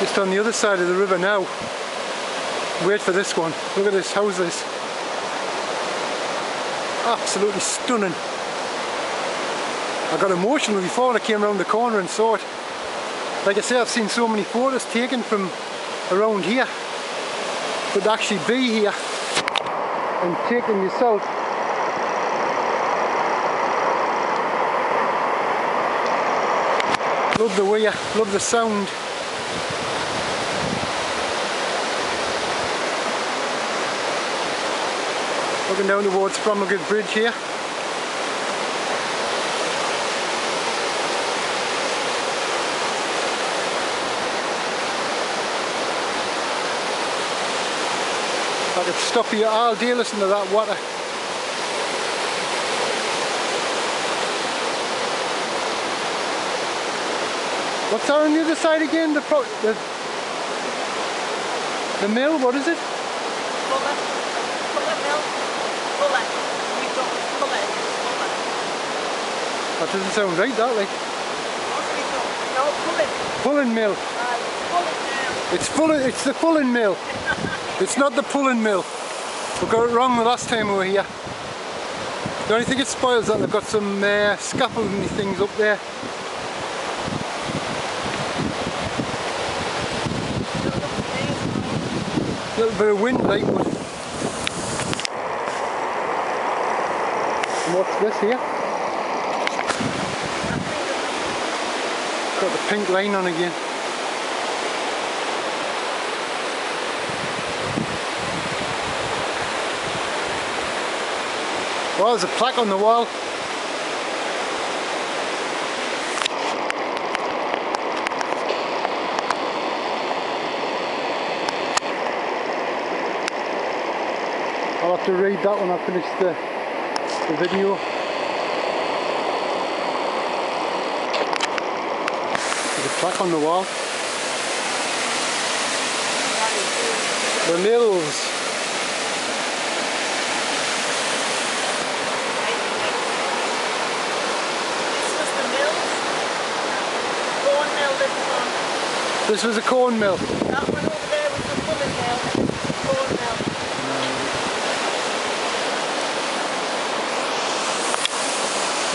Just on the other side of the river now. Wait for this one. Look at this houses. Absolutely stunning. I got emotional before I came around the corner and saw it. Like I say, I've seen so many photos taken from around here. But to actually be here and take them yourself Love the way, love the sound. Looking down towards Framwellgate Bridge here. I could stop here all day listening to that water. What's that on the other side again? The the, the mill, what is it? That doesn't sound right, that like. No, Fulling. Fulling mill. Fulling mill. It's Fulling, it's the Fulling mill. it's not the Pullen mill. We got it wrong the last time we were here. The only thing it spoils that they've got some uh, scaffolding things up there. A little bit of wind like what's this here? Got the pink line on again. Well, there's a plaque on the wall. I'll have to read that when I finish the, the video. A plaque on the wall. The lils. This was the mills. Corn mill this was a corn mill. That one over there was the Fulling mill. Corn mill.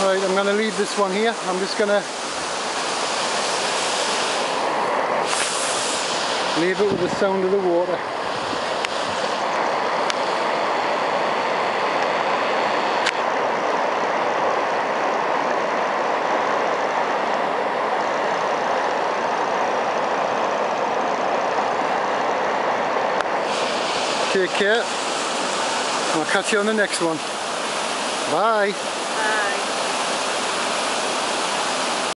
Right, I'm going to leave this one here. I'm just going to leave it with the sound of the water. Take care. I'll catch you on the next one. Bye.